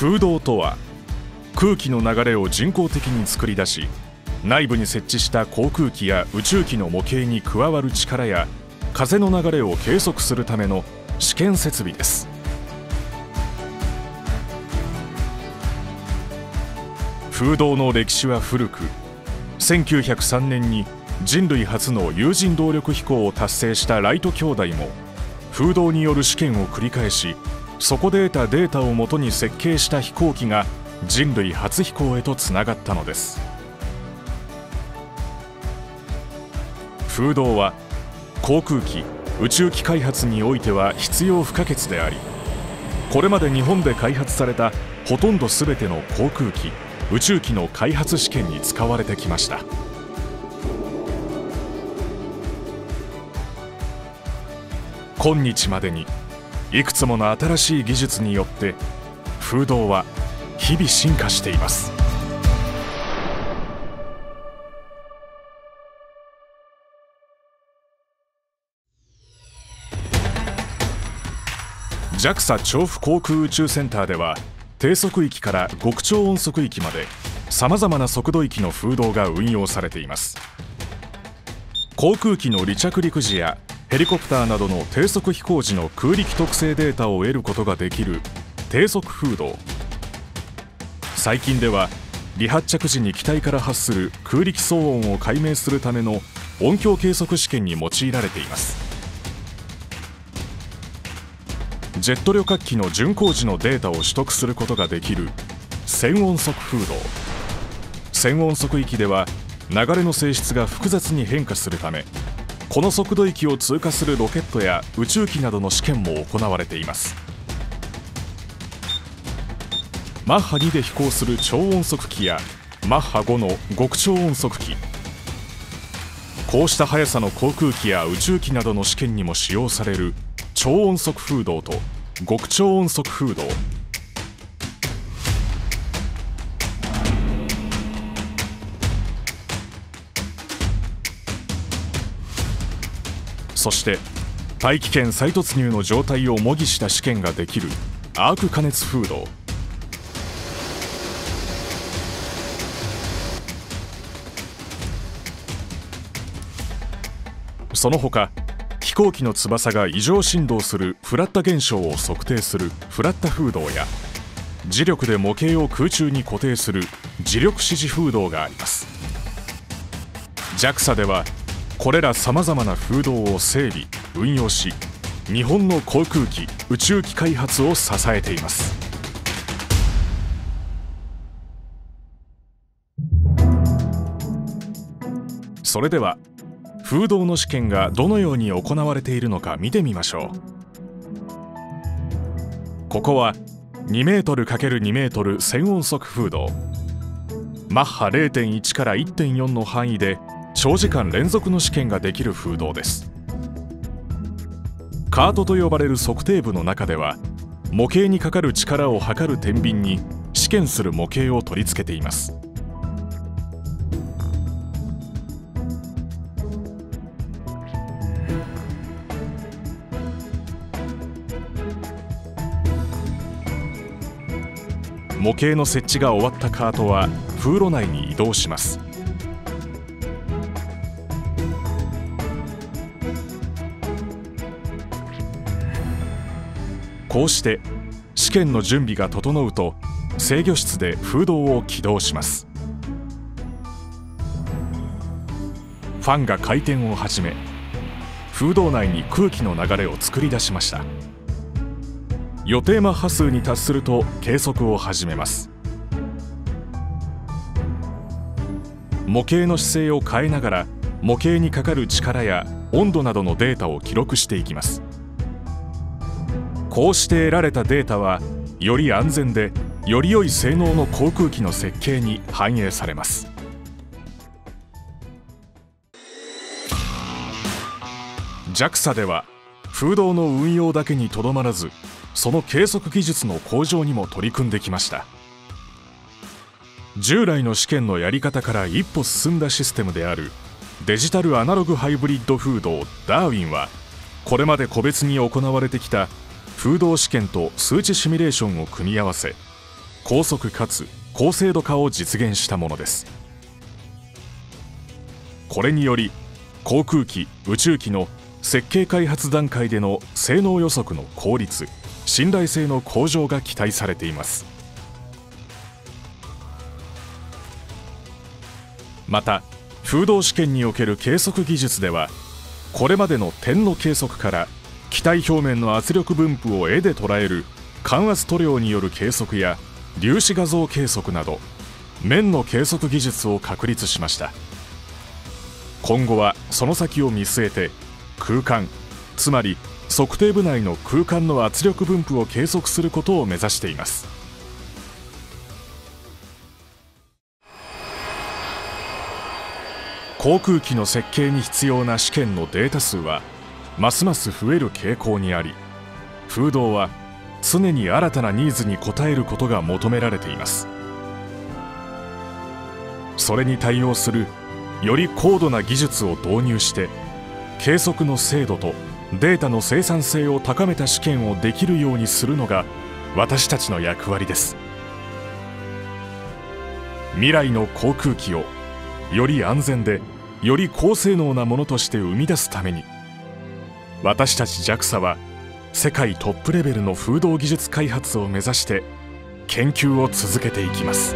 風洞とは空気の流れを人工的に作り出し内部に設置した航空機や宇宙機の模型に加わる力や風の流れを計測するための試験設備です。風洞の歴史は古く1903年に人類初の有人動力飛行を達成したライト兄弟も風洞による試験を繰り返しそこで得たデータをもとに設計した飛行機が人類初飛行へとつながったのです。風洞は航空機宇宙機開発においては必要不可欠でありこれまで日本で開発されたほとんど全ての航空機宇宙機の開発試験に使われてきました。今日までにいくつもの新しい技術によって風洞は日々進化しています。JAXA 調布航空宇宙センターでは低速域から極超音速域までさまざまな速度域の風洞が運用されています。航空機の離着陸時やヘリコプターなどの低速飛行時の空力特性データを得ることができる低速風洞最近では離発着時に機体から発する空力騒音を解明するための音響計測試験に用いられています。ジェット旅客機の巡航時のデータを取得することができる1000音速風洞1000音速域では流れの性質が複雑に変化するためこの速度域を通過するロケットや宇宙機などの試験も行われています。マッハ2で飛行する超音速機やマッハ5の極超音速機。こうした速さの航空機や宇宙機などの試験にも使用される超音速風洞と極超音速風洞そして大気圏再突入の状態を模擬した試験ができるアーク加熱風洞その他飛行機の翼が異常振動するフラッタ現象を測定するフラッタ風洞や磁力で模型を空中に固定する磁力支持風洞があります。JAXA ではこれらさまざまな風洞を整備運用し日本の航空機宇宙機開発を支えています。それでは風洞の試験がどのように行われているのか見てみましょう。ここは 2m×2m 1000音速風洞。マッハ0.1から1.4の範囲で長時間連続の試験ができる風洞です。カートと呼ばれる測定部の中では模型にかかる力を測る天秤に試験する模型を取り付けています。模型の設置が終わったカートは風呂内に移動します。こうして試験の準備が整うと制御室で風洞を起動します。ファンが回転を始め風洞内に空気の流れを作り出しました。予定マッハ数に達すると計測を始めます。模型の姿勢を変えながら模型にかかる力や温度などのデータを記録していきます。こうして得られたデータはより安全でより良い性能の航空機の設計に反映されます。JAXA では風洞の運用だけにとどまらずその計測技術の向上にも取り組んできました。従来の試験のやり方から一歩進んだシステムであるデジタルアナログハイブリッド風洞ダーウィンはこれまで個別に行われてきた風洞試験と数値シミュレーションを組み合わせ高速かつ高精度化を実現したものです。これにより航空機宇宙機の設計開発段階での性能予測の効率信頼性の向上が期待されています。また風洞試験における計測技術ではこれまでの点の計測から機体表面の圧力分布を絵で捉える感圧塗料による計測や粒子画像計測など面の計測技術を確立しました。今後はその先を見据えて空間つまり測定部内の空間の圧力分布を計測することを目指しています。航空機の設計に必要な試験のデータ数はますます増える傾向にあり風洞は常に新たなニーズに応えることが求められています。それに対応するより高度な技術を導入して計測の精度とデータの生産性を高めた試験をできるようにするのが私たちの役割です。未来の航空機をより安全でより高性能なものとして生み出すために私たち JAXA は世界トップレベルの風洞技術開発を目指して研究を続けていきます。